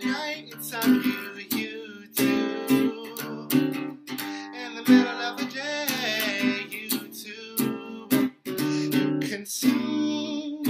It's of you, YouTube. In the middle of the day, you. You consume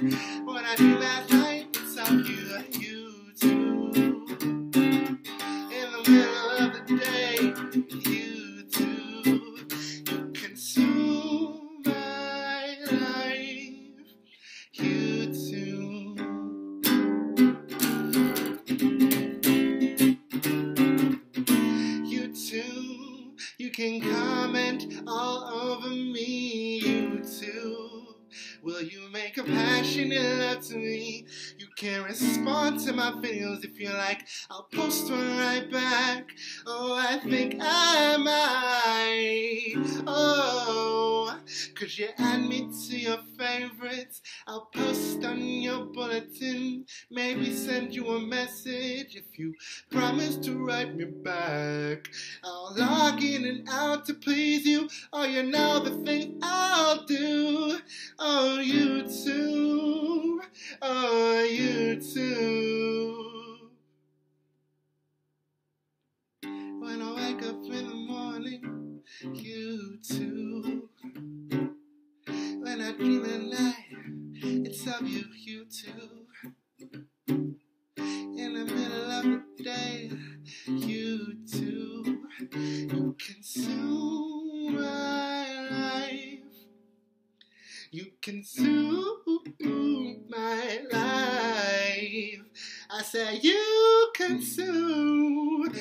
When I dream at night, it's of you, YouTube. In the middle of the day, YouTube. You consume my life, YouTube. You too, you can comment all will you make a passionate love to me? You can respond to my videos if you like. I'll post one right back. Oh, I think I might. Could you add me to your favorites? I'll post on your bulletin. Maybe send you a message if you promise to write me back. I'll log in and out to please you. Oh, you know the thing I'll do. Oh, YouTube. Night, you, YouTube. In the middle of the day, you too. You consume my life. You consume my life. I say you consume